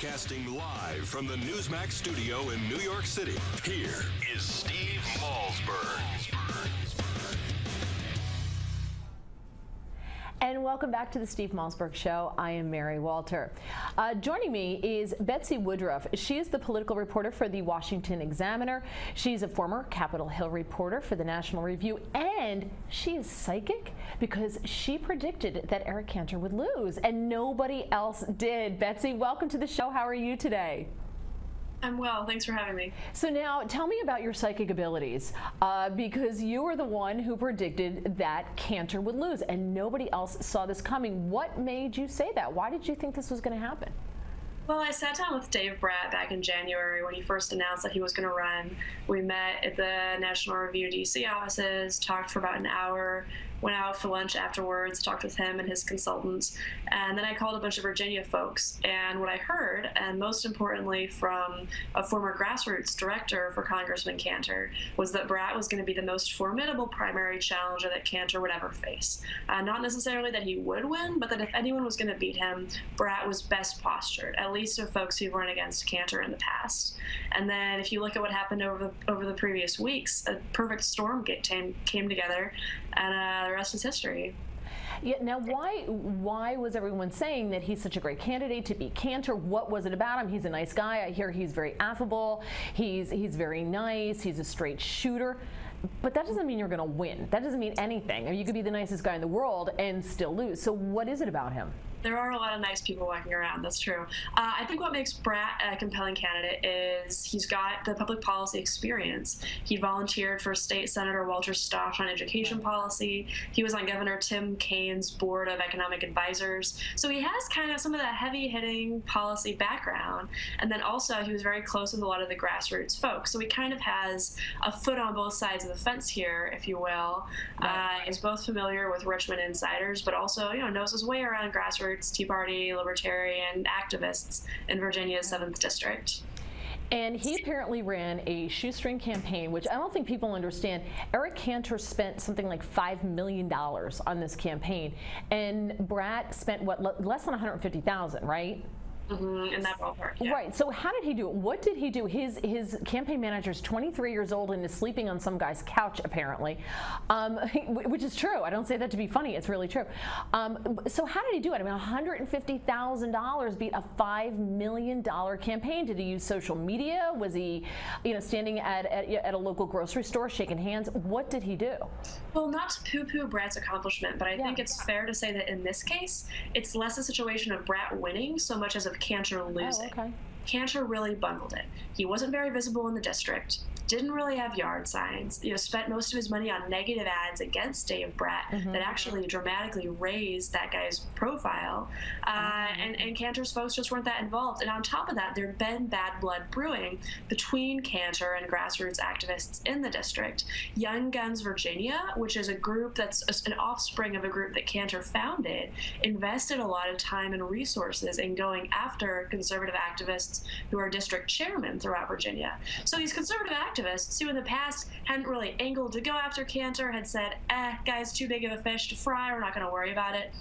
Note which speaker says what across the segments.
Speaker 1: Broadcasting live from the Newsmax studio in New York City, here is Steve Malzberg.
Speaker 2: And welcome back to the Steve Malzberg Show. I am Mary Walter. Uh, joining me is Betsy Woodruff. She is the political reporter for the Washington Examiner. She's a former Capitol Hill reporter for the National Review, and she is psychic because she predicted that Eric Cantor would lose, and nobody else did. Betsy, welcome to the show. How are you today?
Speaker 3: I'm well. Thanks for having me.
Speaker 2: So now tell me about your psychic abilities uh, because you were the one who predicted that Cantor would lose and nobody else saw this coming. What made you say that? Why did you think this was going to happen?
Speaker 3: Well, I sat down with Dave Brat back in January when he first announced that he was going to run. We met at the National Review DC offices, talked for about an hour, went out for lunch afterwards, talked with him and his consultants, and then I called a bunch of Virginia folks. And what I heard, and most importantly from a former grassroots director for Congressman Cantor, was that Brat was going to be the most formidable primary challenger that Cantor would ever face. Uh, not necessarily that he would win, but that if anyone was going to beat him, Brat was best postured, at least of folks who've run against Cantor in the past. And then if you look at what happened over the over the previous weeks, a perfect storm came came together, and. Uh, the rest is history.
Speaker 2: Yeah, now, why why was everyone saying that he's such a great candidate to be Cantor? What was it about him? He's a nice guy. I hear he's very affable. He's he's very nice. He's a straight shooter. But that doesn't mean you're going to win. That doesn't mean anything. I mean, you could be the nicest guy in the world and still lose. So, what is it about him?
Speaker 3: There are a lot of nice people walking around. That's true. Uh, I think what makes Brat a compelling candidate is he's got the public policy experience. He volunteered for State Senator Walter Stosch on education policy. He was on Governor Tim Kaine's board of economic advisors. So he has kind of some of that heavy hitting policy background. And then also, he was very close with a lot of the grassroots folks. So he kind of has a foot on both sides of the fence here, if you will. Uh, is both familiar with Richmond insiders, but also, you know, knows his way around grassroots Tea Party, Libertarian activists in Virginia's 7th District.
Speaker 2: And he apparently ran a shoestring campaign, which I don't think people understand. Eric Cantor spent something like $5 million on this campaign. And Brat spent, what, less than 150000 right?
Speaker 3: Mm-hmm, in that ballpark. Yeah.
Speaker 2: Right. So how did he do it? What did he do? His his campaign manager is 23 years old and is sleeping on some guy's couch apparently, um, which is true. I don't say that to be funny. It's really true. Um, so how did he do it? I mean, 150 thousand dollars beat a five million dollar campaign. Did he use social media? Was he, you know, standing at, at, at a local grocery store shaking hands? What did he do?
Speaker 3: Well, not to poo-poo Brat's accomplishment, but I yeah. think it's fair to say that in this case, it's less a situation of Brat winning so much as of Cantor oh, losing. Oh, okay. Cantor really bungled it. He wasn't very visible in the district didn't really have yard signs, you know, spent most of his money on negative ads against Dave Brat mm-hmm. that actually dramatically raised that guy's profile. Uh, mm-hmm. and, and Cantor's folks just weren't that involved. And on top of that, there'd been bad blood brewing between Cantor and grassroots activists in the district. Young Guns Virginia, which is a group that's an offspring of a group that Cantor founded, invested a lot of time and resources in going after conservative activists who are district chairmen throughout Virginia. So these conservative activists who in the past hadn't really angled to go after Cantor had said, eh, guy's too big of a fish to fry, we're not going to worry about it.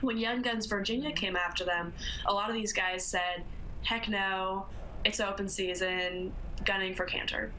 Speaker 3: When Young Guns Virginia came after them, a lot of these guys said, heck no, it's open season, gunning for Cantor.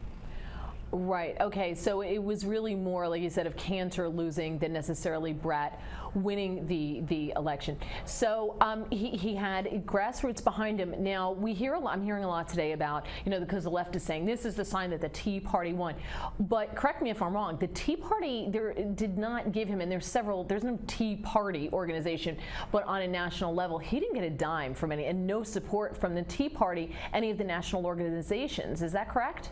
Speaker 2: Right. Okay. So it was really more, like you said, of Cantor losing than necessarily Brat winning the the election. So um, he he had grassroots behind him. Now we hear a lot. I'm hearing a lot today about you know because the left is saying this is the sign that the Tea Party won. But correct me if I'm wrong. The Tea Party there did not give him, and there's several. There's no Tea Party organization, but on a national level, he didn't get a dime from any, and no support from the Tea Party, any of the national organizations. Is that correct?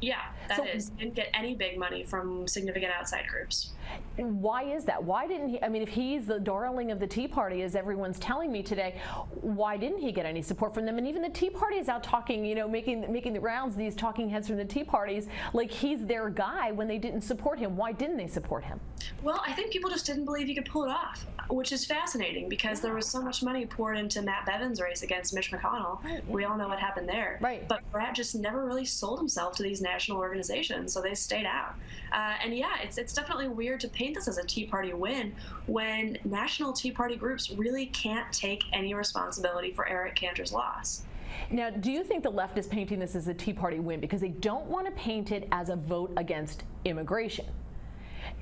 Speaker 3: Yeah, that so, is. Didn't get any big money from significant outside groups.
Speaker 2: Why is that? Why didn't he? I mean, if he's the darling of the Tea Party, as everyone's telling me today, why didn't he get any support from them? And even the Tea Party is out talking, you know, making making the rounds. These talking heads from the Tea Parties, like he's their guy when they didn't support him. Why didn't they support him?
Speaker 3: Well, I think people just didn't believe he could pull it off, which is fascinating because there was so much money poured into Matt Bevin's race against Mitch McConnell. Right. We all know what happened there.
Speaker 2: Right.
Speaker 3: But Brat just never really sold himself to these national organizations, so they stayed out. Uh, and yeah, it's it's definitely weird to paint this as a Tea Party win when national Tea Party groups really can't take any responsibility for Eric Cantor's loss.
Speaker 2: Now, do you think the left is painting this as a Tea Party win because they don't want to paint it as a vote against immigration?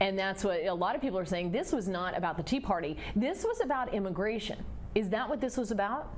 Speaker 2: And that's what a lot of people are saying. This was not about the Tea Party. This was about immigration. Is that what this was about?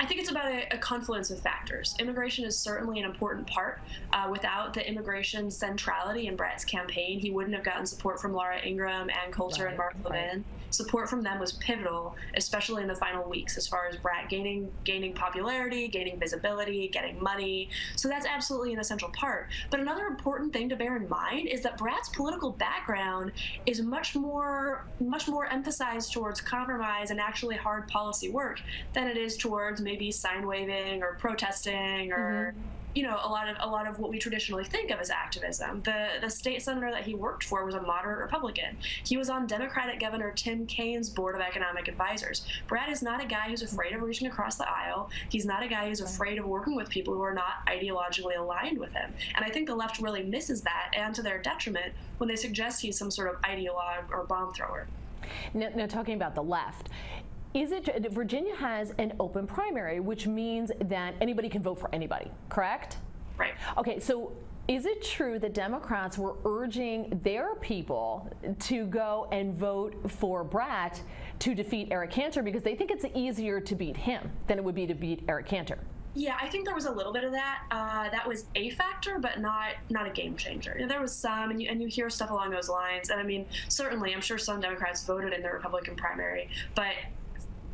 Speaker 3: I think it's about a, a, confluence of factors. Immigration is certainly an important part. Uh, without the immigration centrality in Brat's campaign, he wouldn't have gotten support from Laura Ingraham, Ann Coulter, right, and Mark Levin. Right. Support from them was pivotal, especially in the final weeks, as far as Brat gaining gaining popularity, gaining visibility, getting money. So that's absolutely an essential part. But another important thing to bear in mind is that Brat's political background is much more much more emphasized towards compromise and actually hard policy work than it is towards maybe sign waving or protesting or mm-hmm. you know a lot of a lot of what we traditionally think of as activism. The the state senator that he worked for was a moderate Republican. He was on Democratic Governor Tim Kaine's board of economic advisors. Brat is not a guy who's afraid of reaching across the aisle. He's not a guy who's afraid of working with people who are not ideologically aligned with him. And I think the left really misses that, and to their detriment, when they suggest he's some sort of ideologue or bomb thrower.
Speaker 2: Now, now, talking about the left, is it Virginia has an open primary, which means that anybody can vote for anybody, correct?
Speaker 3: Right.
Speaker 2: Okay, so is it true that Democrats were urging their people to go and vote for Brat to defeat Eric Cantor because they think it's easier to beat him than it would be to beat Eric Cantor?
Speaker 3: Yeah, I think there was a little bit of that. Uh, that was a factor, but not not a game changer. You know, there was some, and you and you hear stuff along those lines. And I mean, certainly, I'm sure some Democrats voted in the Republican primary, but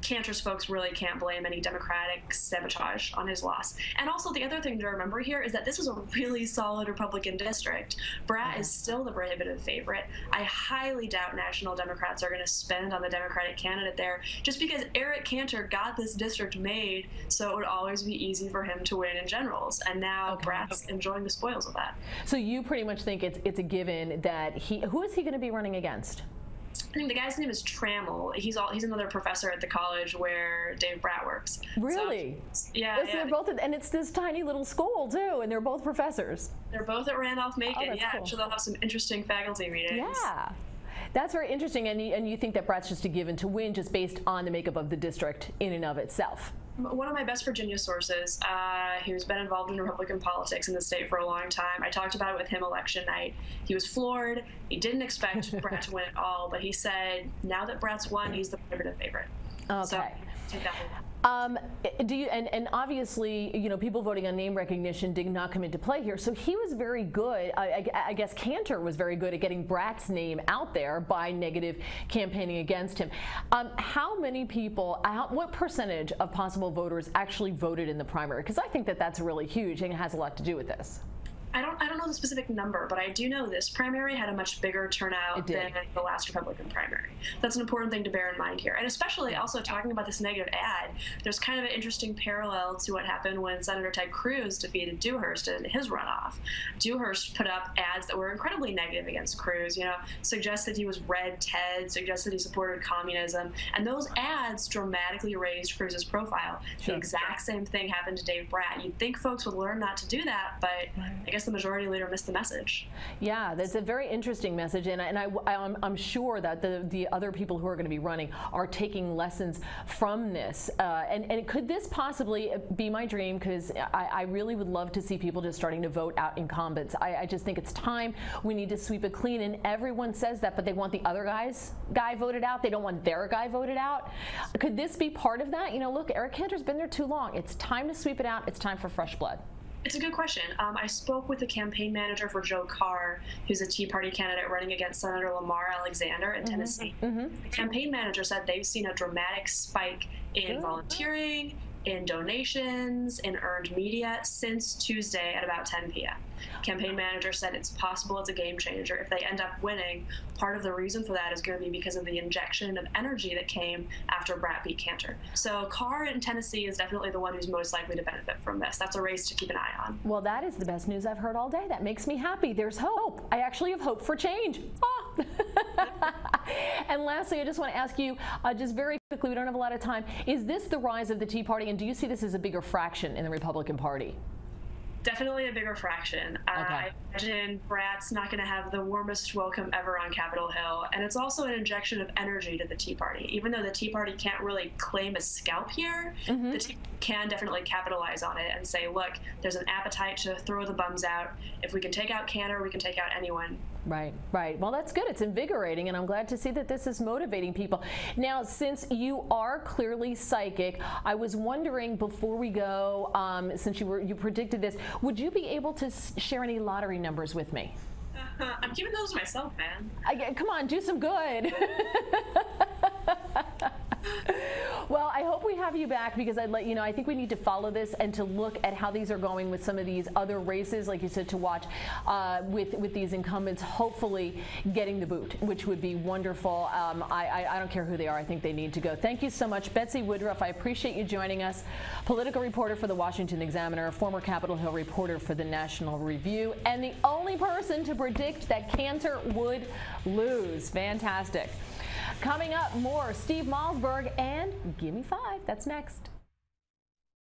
Speaker 3: Cantor's folks really can't blame any Democratic sabotage on his loss. And also, the other thing to remember here is that this was a really solid Republican district. Brat is still the prohibitive favorite. I highly doubt national Democrats are going to spend on the Democratic candidate there just because Eric Cantor got this district made so it would always be easy for him to win in generals. And now okay. Brat's enjoying the spoils of that.
Speaker 2: So you pretty much think it's, it's a given that he, who is he going to be running against?
Speaker 3: I think the guy's name is Trammell. He's all he's another professor at the college where Dave Brat works.
Speaker 2: Really?
Speaker 3: So, yeah.
Speaker 2: yeah. They're both, at, and it's this tiny little school too, and they're both professors.
Speaker 3: They're both at Randolph Macon. Oh, yeah, cool. I'm sure they'll have some interesting faculty meetings.
Speaker 2: Yeah. That's very interesting, and you, and you think that Brat's just a given to win just based on the makeup of the district in and of itself
Speaker 3: one of my best Virginia sources, uh, who's been involved in Republican politics in the state for a long time, I talked about it with him election night. He was floored. He didn't expect Brat to win at all, but he said now that Brat's won, he's the prohibitive favorite.
Speaker 2: Okay. So, um, do you and, and obviously you know people voting on name recognition did not come into play here. So he was very good. I, I, I guess Cantor was very good at getting Brat's name out there by negative campaigning against him. Um, how many people? How, what percentage of possible voters actually voted in the primary? Because I think that that's really huge and it has a lot to do with this.
Speaker 3: I don't I don't know the specific number, but I do know this primary had a much bigger turnout than the last Republican primary. That's an important thing to bear in mind here. And especially also talking about this negative ad, there's kind of an interesting parallel to what happened when Senator Ted Cruz defeated Dewhurst in his runoff. Dewhurst put up ads that were incredibly negative against Cruz, you know, suggested he was red Ted, suggested he supported communism, and those ads dramatically raised Cruz's profile. Sure. The exact same thing happened to Dave Brat. You'd think folks would learn not to do that, but I guess the majority leader missed the message.
Speaker 2: Yeah, that's a very interesting message, and, and I, I'm, I'm sure that the, the other people who are going to be running are taking lessons from this. Uh, and, and could this possibly be my dream? Because I, I, really would love to see people just starting to vote out incumbents. I, I just think it's time. We need to sweep it clean, and everyone says that, but they want the other guy's guy voted out. They don't want their guy voted out. Could this be part of that? You know, look, Eric Cantor's been there too long. It's time to sweep it out. It's time for fresh blood.
Speaker 3: It's a good question. Um, I spoke with the campaign manager for Joe Carr, who's a Tea Party candidate running against Senator Lamar Alexander in mm-hmm. Tennessee. Mm-hmm. The campaign manager said they've seen a dramatic spike in volunteering, in donations, in earned media since Tuesday at about 10 p.m. Campaign manager said it's possible it's a game changer. If they end up winning, part of the reason for that is going to be because of the injection of energy that came after Brat beat Cantor. So Carr in Tennessee is definitely the one who's most likely to benefit from this. That's a race to keep an eye on.
Speaker 2: Well, that is the best news I've heard all day. That makes me happy. There's hope. I actually have hope for change. Ah. and lastly, I just want to ask you, uh, just very quickly, we don't have a lot of time. Is this the rise of the Tea Party, and do you see this as a bigger fraction in the Republican Party?
Speaker 3: Definitely a bigger fraction. Okay. Uh, I imagine Brat's not going to have the warmest welcome ever on Capitol Hill. And it's also an injection of energy to the Tea Party. Even though the Tea Party can't really claim a scalp here, mm-hmm. the Tea can definitely capitalize on it and say, look, there's an appetite to throw the bums out. If we can take out Cantor, we can take out anyone.
Speaker 2: Right, right. Well, that's good. It's invigorating, and I'm glad to see that this is motivating people. Now, since you are clearly psychic, I was wondering before we go, um, since you were you predicted this, would you be able to share any lottery numbers with me?
Speaker 3: Uh, I'm keeping those myself, man.
Speaker 2: I, come on, do some good. well, I hope we have you back because I'd let you know. I think we need to follow this and to look at how these are going with some of these other races, like you said, to watch uh, with with these incumbents. Hopefully, getting the boot, which would be wonderful. Um, I, I, I don't care who they are. I think they need to go. Thank you so much, Betsy Woodruff. I appreciate you joining us. Political reporter for the Washington Examiner, former Capitol Hill reporter for the National Review, and the only person to predict that Cantor would lose. Fantastic. Coming up, more Steve Malzberg and Gimme Five. That's next.